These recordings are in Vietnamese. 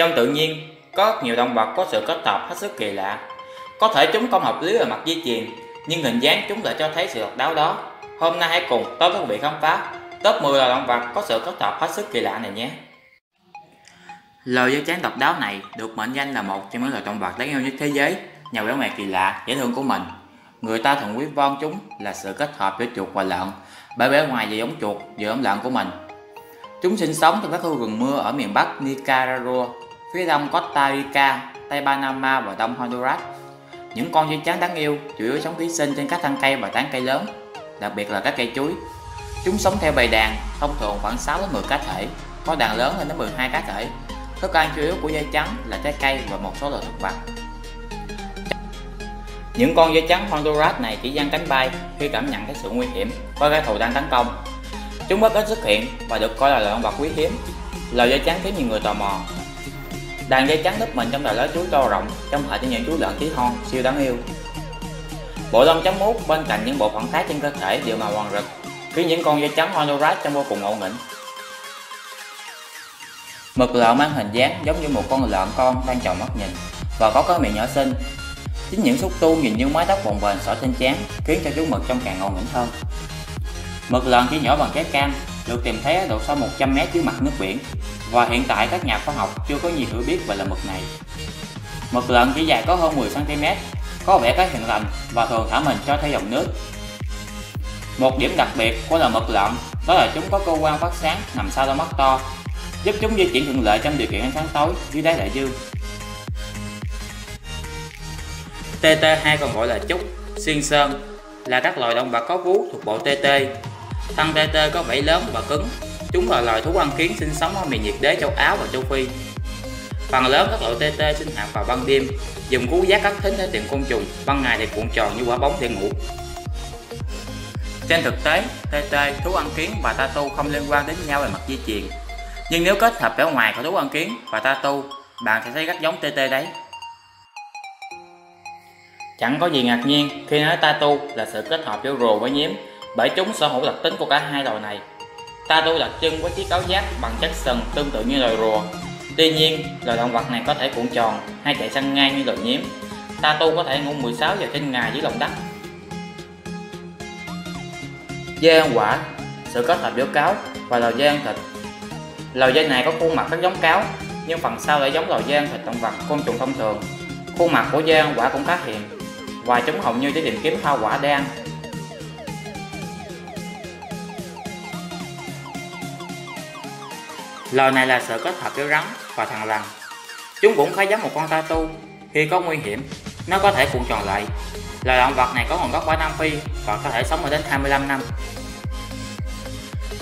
Trong tự nhiên, có nhiều động vật có sự kết hợp hết sức kỳ lạ. Có thể chúng không hợp lý về mặt di truyền, nhưng hình dáng chúng lại cho thấy sự độc đáo đó. Hôm nay hãy cùng tôi các vị khám phá top 10 loài động vật có sự kết hợp hết sức kỳ lạ này nhé. Loài dây chán độc đáo này được mệnh danh là một trong những loài động vật đáng yêu nhất thế giới nhờ vẻ ngoài kỳ lạ, dễ thương của mình. Người ta thường quý von chúng là sự kết hợp giữa chuột và lợn, bởi vẻ ngoài vừa giống chuột vừa giống lợn của mình. Chúng sinh sống trong các khu rừng mưa ở miền Bắc Nicaragua, phía đông Costa Rica, Tây Panama và đông Honduras. Những con dây trắng đáng yêu chủ yếu sống ký sinh trên các thân cây và tán cây lớn, đặc biệt là các cây chuối. Chúng sống theo bầy đàn, thông thường khoảng 6 đến 10 cá thể, có đàn lớn lên đến 12 cá thể. Thức ăn chủ yếu của dây trắng là trái cây và một số loại thực vật. Những con dây trắng Honduras này chỉ giăng cánh bay khi cảm nhận thấy sự nguy hiểm có kẻ thù đang tấn công. Chúng rất ít xuất hiện và được coi là loài động vật quý hiếm. Loài dây trắng khiến nhiều người tò mò. Đàn dây trắng núp mình trong đồi lá chuối to rộng trong hệ những chú lợn tí hon siêu đáng yêu. Bộ lông chấm mút bên cạnh những bộ phận khác trên cơ thể đều màu hoàng rực, khiến những con dây trắng honorat trông vô cùng ngộ nghĩnh. Mực lợn mang hình dáng giống như một con lợn con đang tròn mắt nhìn và có cái miệng nhỏ xinh Chính những xúc tu nhìn như mái tóc bồng bềnh xõa trên trán khiến cho chú mực trông càng ngộ nghĩnh hơn. Mực lợn chỉ nhỏ bằng trái cam, được tìm thấy ở độ sâu 100m dưới mặt nước biển và hiện tại các nhà khoa học chưa có nhiều hiểu biết về loài mực này. Mực lợn chỉ dài có hơn 10cm, có vẻ cái hiền lành và thường thả mình cho theo dòng nước. Một điểm đặc biệt của loài mực lợn đó là chúng có cơ quan phát sáng nằm sau đôi mắt to, giúp chúng di chuyển thuận lợi trong điều kiện ánh sáng tối dưới đáy đại dương. TT hay còn gọi là trúc, xuyên sơn là các loài động vật có vú thuộc bộ TT. Thân TT có vảy lớn và cứng. Chúng là loài thú ăn kiến sinh sống ở miền nhiệt đới châu Á và châu Phi. Phần lớn các loại TT sinh hoạt vào ban đêm, dùng cú giác cắt thính để tìm côn trùng, ban ngày thì cuộn tròn như quả bóng để ngủ. Trên thực tế, TT, thú ăn kiến và tatu không liên quan đến nhau về mặt di truyền. Nhưng nếu kết hợp vẻ ngoài của thú ăn kiến và tatu, bạn sẽ thấy rất giống TT đấy. Chẳng có gì ngạc nhiên khi nói tatu là sự kết hợp giữa rùa với nhím bởi chúng sở hữu đặc tính của cả hai loài này. Tatu đặc trưng với chiếc áo giáp bằng chất sừng tương tự như loài rùa. Tuy nhiên, loài động vật này có thể cuộn tròn hay chạy săn ngang như loài nhím. Tatu có thể ngủ 16 giờ trên ngày dưới lòng đất. Dê ăn quả, sự kết hợp giữa cáo và loài dê ăn thịt. Loài dê này có khuôn mặt rất giống cáo, nhưng phần sau lại giống loài dê ăn thịt động vật côn trùng thông thường. Khuôn mặt của dê ăn quả cũng khá hiền, và chúng hầu như chỉ tìm kiếm hoa quả để ăn. Loài này là sự kết hợp giữa rắn và thằn lằn. Chúng cũng khá giống một con tatu. Khi có nguy hiểm, nó có thể cuộn tròn lại. Loài động vật này có nguồn gốc ở Nam Phi và có thể sống ở đến 25 năm.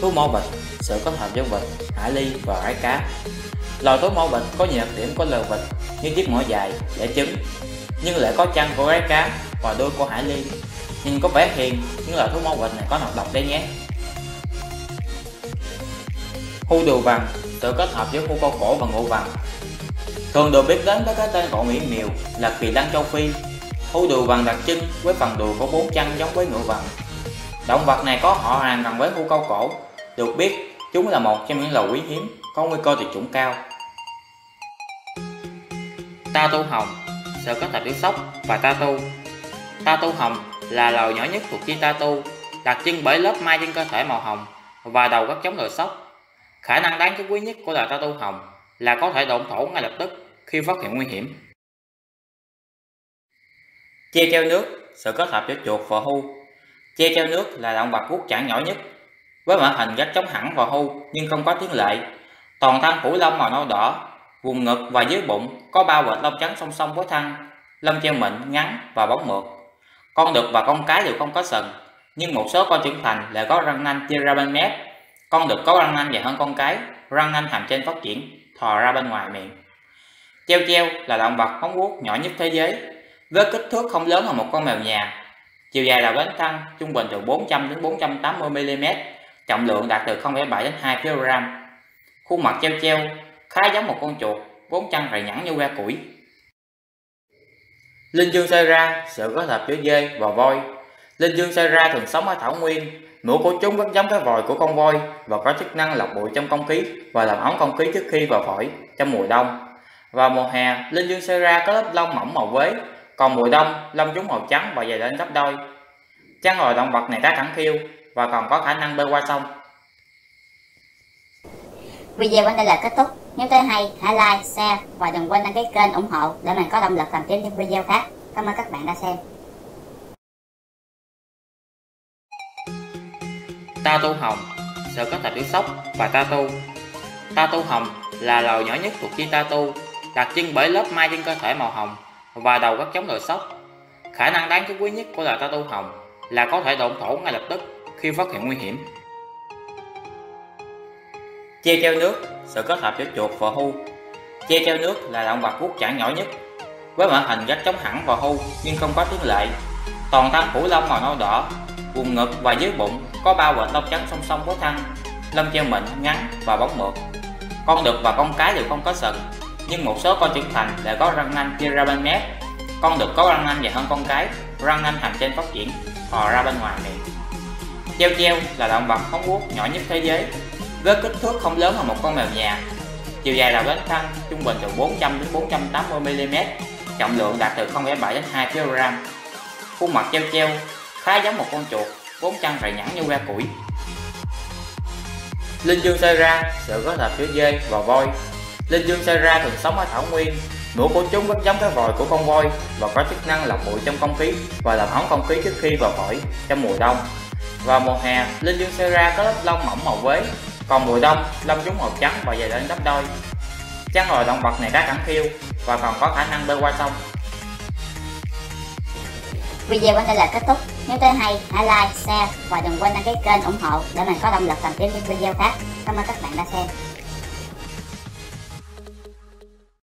Thú mô vịt, sự kết hợp giữa vịt, hải ly và hải cá. Loài thú mô vịt có nhiều đặc điểm của loài vịt như chiếc mỏ dài, đẻ trứng, nhưng lại có chân của hải cá và đuôi của hải ly nhìn có vẻ hiền nhưng loài thú mô vịt này có nọc độc đấy nhé hu đùi vàng tự kết hợp với khu câu cổ và ngũ vàng. Thường được biết đến với cái tên gọi mỹ miều là kỳ lân châu phi. Hu đùi vàng đặc trưng với phần đùi có bốn chân giống với ngựa vàng. Động vật này có họ hàng gần với khu câu cổ. Được biết chúng là một trong những loài quý hiếm có nguy cơ tuyệt chủng cao. Ta tu hồng sự kết hợp giữa sóc và tatu. Tatu hồng là loài nhỏ nhất thuộc chi tatu, đặc trưng bởi lớp mai trên cơ thể màu hồng và đầu rất chống loài sóc. Khả năng đáng chú ý nhất của loài tatu hồng là có thể độn thổ ngay lập tức khi phát hiện nguy hiểm. Che treo nước, sự kết hợp giữa chuột và hưu. Che treo nước là động vật vuốt chản nhỏ nhất, với mã hình rất chống hẳn và hưu nhưng không có tiếng lệ. Toàn thân phủ lông màu nâu đỏ, vùng ngực và dưới bụng có ba vệt lông trắng song song với thân, lông treo mịn, ngắn và bóng mượt. Con đực và con cái đều không có sừng, nhưng một số con trưởng thành lại có răng nanh chia ra bên mép. Con đực có răng nanh dài hơn con cái, răng nanh hàm trên phát triển, thò ra bên ngoài miệng. Treo treo là động vật móng vuốt nhỏ nhất thế giới, với kích thước không lớn hơn một con mèo nhà. Chiều dài là bánh thân trung bình từ 400 đến 480 mm, trọng lượng đạt từ 0,7 đến 2 kg. Khuôn mặt treo treo khá giống một con chuột, bốn chân rầy nhẵn như que củi. Linh dương xây ra sự kết hợp giữa dê và voi. Linh dương xây ra thường sống ở thảo nguyên, mũi của chúng rất giống cái vòi của con voi và có chức năng lọc bụi trong không khí và làm ấm không khí trước khi vào phổi trong mùa đông. Vào mùa hè, linh dương Sera có lớp lông mỏng màu quế, còn mùa đông, lông chúng màu trắng và dày lên gấp đôi. Chăn loài động vật này khá thẳng khiêu và còn có khả năng bơi qua sông. Video đến đây là kết thúc. Nếu thấy hay, hãy like, share và đừng quên đăng ký kênh ủng hộ để mình có động lực làm tiếp những video khác. Cảm ơn các bạn đã xem. Ta tu hồng, sự kết hợp giữa sóc và ta tu. Ta tu hồng là loài nhỏ nhất thuộc chi ta tu, đặc trưng bởi lớp mai trên cơ thể màu hồng và đầu các chống nội sóc. Khả năng đáng chú ý nhất của loài ta tu hồng là có thể độn thổ ngay lập tức khi phát hiện nguy hiểm. Che treo nước, sự kết hợp giữa chuột và hu. Che treo nước là động vật vuốt chản nhỏ nhất, với mã hình rất chống hẳn và hu nhưng không có tiếng lệ. Toàn thân phủ lông màu nâu đỏ, vùng ngực và dưới bụng có ba vệt lông trắng song song với thân, lông treo mịn, ngắn và bóng mượt. Con đực và con cái đều không có sừng, nhưng một số con trưởng thành lại có răng nanh chia ra bên mép. Con đực có răng nanh dài hơn con cái, răng nanh hàm trên phát triển, thò ra bên ngoài miệng. Treo treo là động vật phóng vuốt nhỏ nhất thế giới, với kích thước không lớn hơn một con mèo nhà. Chiều dài đầu đến thân trung bình từ 400 đến 480 mm, trọng lượng đạt từ 0,7 đến 2 kg. Khuôn mặt treo treo khá giống một con chuột, bốn chân rày nhẵn như que củi. Linh dương sơi ra sự có hợp giữa dê và voi. Linh dương sơi ra thường sống ở thảo nguyên. Mũi của chúng rất giống cái vòi của con voi và có chức năng lọc bụi trong không khí và làm ấm không khí trước khi vào phổi trong mùa đông. Vào mùa hè, linh dương sơi ra có lớp lông mỏng màu quế, còn mùa đông lông chúng màu trắng và dày lên gấp đôi. Chăn loài động vật này khá thẳng khiêu và còn có khả năng bơi qua sông. Video đến đây là kết thúc. Nếu thấy hay, hãy like, share và đừng quên đăng ký kênh ủng hộ để mình có động lực làm tiếp những video khác. Cảm ơn các bạn đã xem.